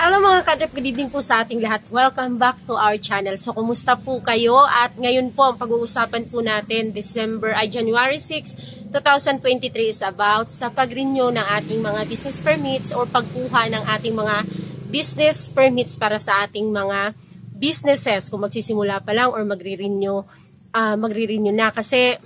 Hello mga kadrip, good evening po sa ating lahat. Welcome back to our channel. So, kumusta po kayo? At ngayon po, ang pag-uusapan po natin, December, ay January 6, 2023 is about sa pag-renew ng ating mga business permits or pagkuha ng ating mga business permits para sa ating mga businesses kung magsisimula pa lang or magre-renew, uh, magre-renew na. Kasi,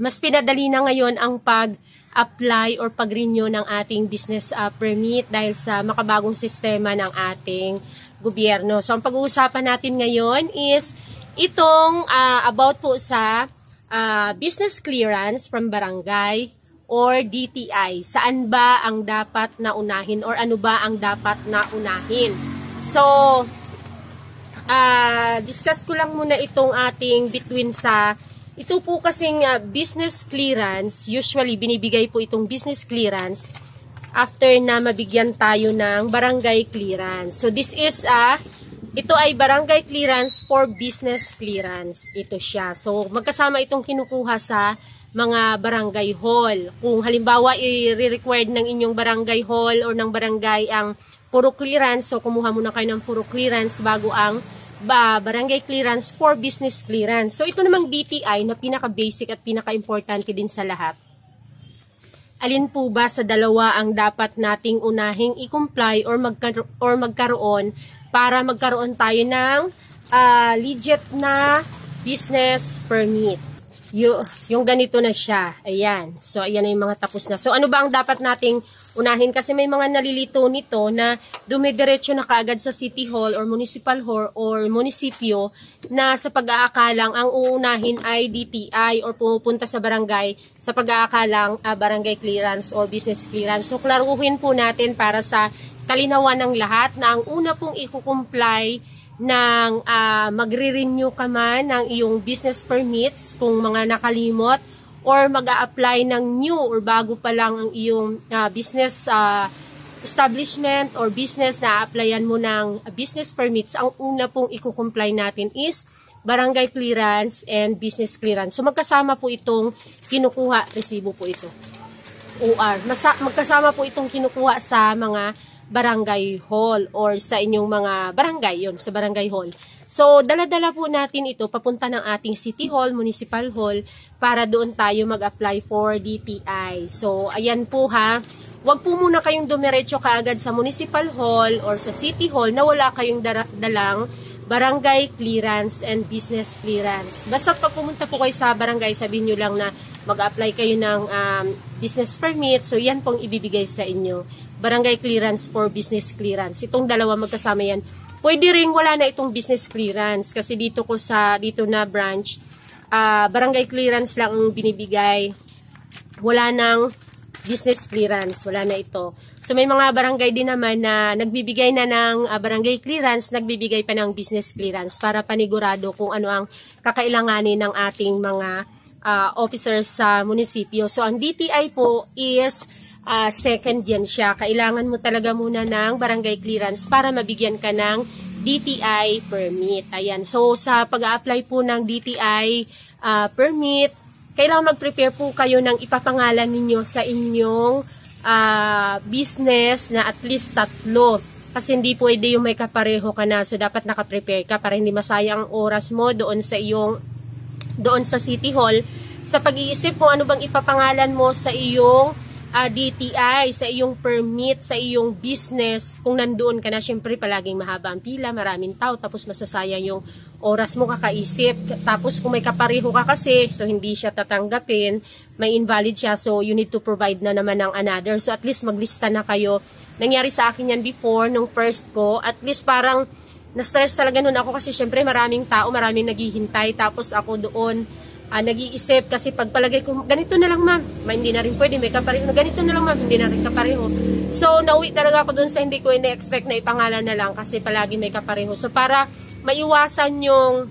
mas pinadali na ngayon ang pag- apply or pag-renew ng ating business uh, permit dahil sa makabagong sistema ng ating gobyerno. So, ang pag-uusapan natin ngayon is itong uh, about po sa uh, business clearance from barangay or DTI. Saan ba ang dapat na unahin or ano ba ang dapat na unahin? So, uh, discuss ko lang muna itong ating between sa ito po kasing uh, business clearance, usually binibigay po itong business clearance after na mabigyan tayo ng barangay clearance. So this is a uh, ito ay barangay clearance for business clearance. Ito siya. So magkasama itong kinukuha sa mga barangay hall. Kung halimbawa i-required ng inyong barangay hall or ng barangay ang puro clearance, so kumuha muna kayo ng puro clearance bago ang ba, barangay clearance for business clearance. So ito namang DTI na pinaka-basic at pinaka-importante din sa lahat. Alin po ba sa dalawa ang dapat nating unahing i-comply or, magkar or magkaroon para magkaroon tayo ng uh, legit na business permit? Yung, yung ganito na siya. Ayan. So, ayan na yung mga tapos na. So, ano ba ang dapat nating unahin kasi may mga nalilito nito na dumidiretso na kaagad sa city hall or municipal hall or munisipyo na sa pag-aakalang ang uunahin ay DTI or pumupunta sa barangay sa pag-aakalang uh, barangay clearance or business clearance. So klaruhin po natin para sa kalinawan ng lahat na ang una pong i-comply ng uh, magre-renew ka man ng iyong business permits kung mga nakalimot or mag apply ng new or bago pa lang ang iyong uh, business uh, establishment or business na applyan mo ng business permits, ang una pong i-comply natin is barangay clearance and business clearance. So magkasama po itong kinukuha, resibo po ito. OR. Masa, magkasama po itong kinukuha sa mga barangay hall or sa inyong mga barangay, yon sa barangay hall. So, dala-dala po natin ito papunta ng ating city hall, municipal hall, para doon tayo mag-apply for DTI. So, ayan po ha. Huwag po muna kayong dumiretso kaagad sa municipal hall or sa city hall na wala kayong dalang barangay clearance and business clearance. Basta pag pumunta po kayo sa barangay, sabihin nyo lang na mag-apply kayo ng um, business permit. So, yan pong ibibigay sa inyo barangay clearance for business clearance. Itong dalawa magkasama yan. Pwede ring wala na itong business clearance kasi dito ko sa dito na branch uh, barangay clearance lang ang binibigay. Wala nang business clearance, wala na ito. So may mga barangay din naman na nagbibigay na ng uh, barangay clearance, nagbibigay pa ng business clearance para panigurado kung ano ang kakailanganin ng ating mga uh, officers sa munisipyo. So ang DTI po is uh, second yan siya. Kailangan mo talaga muna ng barangay clearance para mabigyan ka ng DTI permit. Ayan. So, sa pag-apply po ng DTI uh, ah, permit, kailangan mag-prepare po kayo ng ipapangalan ninyo sa inyong uh, business na at least tatlo. Kasi hindi pwede yung may kapareho ka na. So, dapat nakaprepare ka para hindi masayang ang oras mo doon sa iyong doon sa City Hall sa pag-iisip kung ano bang ipapangalan mo sa iyong uh, ah, DTI, sa iyong permit, sa iyong business, kung nandoon ka na, syempre palaging mahaba ang pila, maraming tao, tapos masasayang yung oras mo kakaisip. Tapos kung may kapareho ka kasi, so hindi siya tatanggapin, may invalid siya, so you need to provide na naman ng another. So at least maglista na kayo. Nangyari sa akin yan before, nung first ko, at least parang na-stress talaga nun ako kasi syempre maraming tao, maraming naghihintay, tapos ako doon, uh, nag-iisip kasi pagpalagay ko, ganito na lang ma'am, ma, hindi na rin pwede, may kapareho, ganito na lang ma'am, hindi na rin kapareho. So, nauwi talaga ako dun sa hindi ko ina-expect na ipangalan na lang kasi palagi may kapareho. So, para maiwasan yung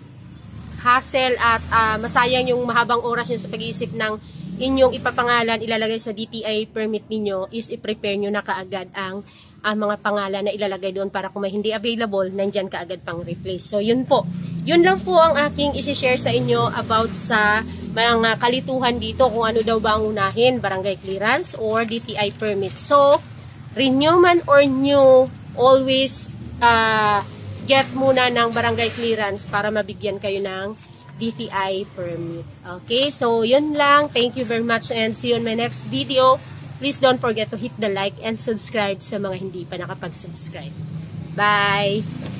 hassle at uh, masayang yung mahabang oras nyo sa pag-iisip ng inyong ipapangalan ilalagay sa DTI permit ninyo is i-prepare nyo na kaagad ang ang mga pangalan na ilalagay doon para kung may hindi available, nandyan ka agad pang replace. So, yun po. Yun lang po ang aking isi-share sa inyo about sa mga kalituhan dito kung ano daw ba ang unahin, barangay clearance or DTI permit. So, renew man or new always uh, get muna ng barangay clearance para mabigyan kayo ng DTI permit. Okay, so yun lang. Thank you very much and see you on my next video. Please don't forget to hit the like and subscribe sa mga hindi pa nakapag-subscribe. Bye!